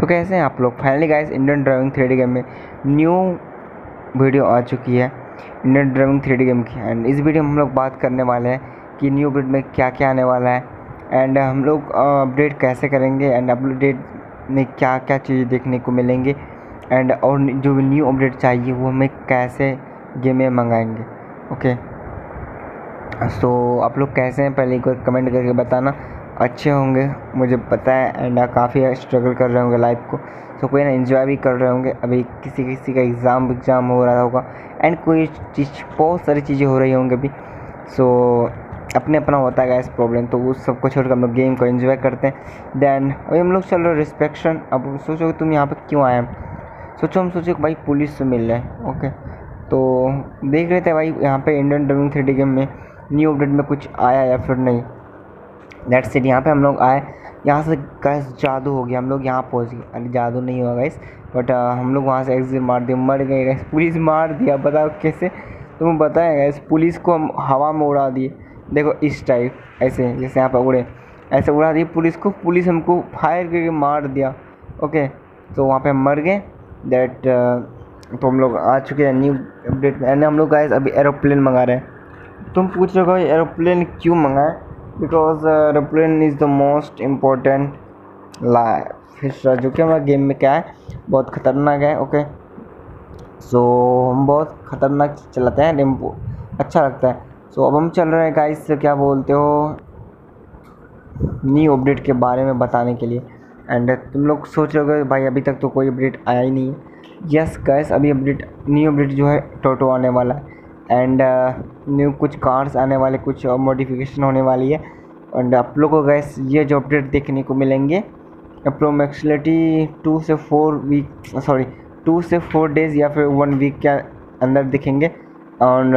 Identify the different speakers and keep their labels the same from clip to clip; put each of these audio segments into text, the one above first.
Speaker 1: तो कैसे हैं आप लोग? Finally guys Indian driving three game में न्यू वीडियो आ चुकी है। इंडियन ड्राइविंग थ्री गेम की। एंड इस वीडियो में हम लोग बात करने वाले हैं कि न्यू अपडेट में क्या क्या आने वाला है। एंड हम लोग अपडेट कैसे करेंगे? एंड अपडेट में क्या क्या चीज़ें देखने को मिलेंगे? एंड और जो न्यू अपडेट चाहिए वो हमें कैसे गेम में मंगाएँगे? ओके सो so, आप लोग कैसे हैं? पहले एक बार कमेंट करके बताना। अच्छे होंगे, मुझे पता है एंड काफ़ी स्ट्रगल कर रहे होंगे लाइफ को। सो कोई ना इन्जॉय भी कर रहे होंगे। अभी किसी किसी का एग्ज़ाम एग्ज़ाम हो रहा होगा एंड कोई चीज़, बहुत सारी चीज़ें हो रही होंगी अभी। सो अपने अपना होता है इस प्रॉब्लम तो उस सबको छोड़कर हम लोग गेम को एंजॉय करते हैं। देन अभी हम लोग चल रहे रिस्पेक्शन अब सोचो तुम यहाँ पर क्यों आए सोचो, हम सोचो भाई पुलिस से मिल रहे हैं ओके तो देख रहे थे भाई, यहाँ पे इंडियन ड्राइविंग थ्री गेम में न्यू अपडेट में कुछ आया या फिर नहीं। दैट सेट यहाँ पे हम लोग आए। यहाँ से गैस जादू हो गया। हम लोग यहाँ पहुँच गए। अरे, जादू नहीं हुआ गैस बट हम लोग वहाँ से एग्जिट मार दिए। मर गए गैस पुलिस मार दिया। बताओ कैसे? तुम्हें बताएँ गैस पुलिस को हम हवा में उड़ा दिए। देखो, इस टाइप ऐसे, जैसे यहाँ पर उड़े। ऐसे उड़ा दिए पुलिस को। पुलिस हमको फायर करके मार दिया। ओके तो वहाँ पे हम मर गए। दैट तो हम लोग आ चुके हैं। न्यू अपडेट में। हम लोग गैस अभी एरोप्लेन मंगा रहे हैं। तुम पूछ रहे हो एरोप्लेन क्यों मंगाए? Because aeroplane is the most important life हिस्सा जो कि हमारे गेम में क्या है, बहुत ख़तरनाक है ओके सो हम बहुत ख़तरनाक चलाते हैं टेंपो अच्छा लगता है। सो अब हम चल रहे हैं गाइस क्या बोलते हो? न्यू अपडेट के बारे में बताने के लिए। एंड तुम लोग सोच रहे हो भाई, अभी तक तो कोई अपडेट आया ही नहीं। है यस गैस अभी अपडेट न्यू अपडेट जो है टोटो आने वाला है। एंड न्यू uh, कुछ कार्स आने वाले कुछ और मॉडिफिकेशन होने वाली है। एंड आप लोग को गैस ये जो अपडेट देखने को मिलेंगे अप्रोमेक्सलिटी टू से फोर वीक सॉरी टू से फोर डेज़ या फिर वन वीक के अंदर दिखेंगे। ऑन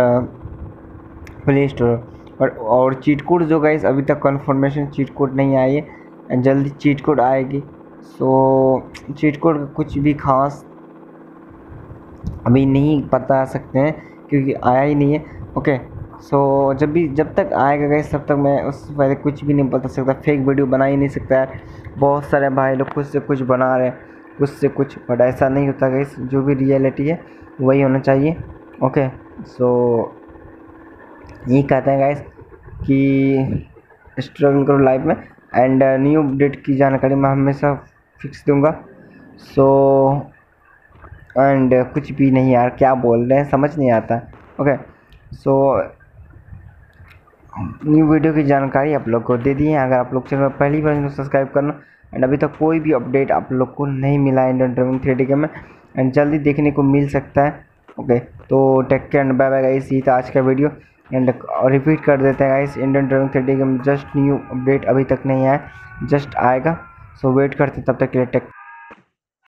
Speaker 1: प्ले स्टोर और और चीट कोड जो गैस अभी तक कन्फर्मेशन चीट कोड नहीं आई है। एंड जल्दी चीट कोड आएगी। सो so, चीट कोड कुछ भी खास अभी नहीं बता सकते हैं। क्योंकि आया ही नहीं है। ओके सो so, जब भी जब तक आएगा गए तब तक मैं उस पहले कुछ भी नहीं बता सकता। फेक वीडियो बना ही नहीं सकता यार। बहुत सारे भाई लोग खुद से कुछ बना रहे हैं कुछ से कुछ बट ऐसा नहीं होता गई जो भी रियलिटी है वही होना चाहिए। ओके सो यही कहते हैं गाइस कि स्ट्रगल करो लाइफ में। एंड न्यू अपडेट की जानकारी मैं हमेशा फिक्स दूँगा। सो so, एंड कुछ भी नहीं यार, क्या बोल रहे हैं? समझ नहीं आता। ओके सो न्यू वीडियो की जानकारी आप लोग को दे दी है। अगर आप लोग चैनल पहली बार तो सब्सक्राइब करना। एंड अभी तक कोई भी अपडेट आप लोग को नहीं मिला इंडियन ड्राइविंग थ्री के में, एंड जल्दी देखने को मिल सकता है। ओके तो take care and bye bye guys ये था आज का वीडियो एंड रिपीट कर देते हैं गाइस इंडियन ड्राइविंग थ्री के में जस्ट न्यू अपडेट अभी तक नहीं आया जस्ट आएगा। सो वेट करते तब तक के लिए टेक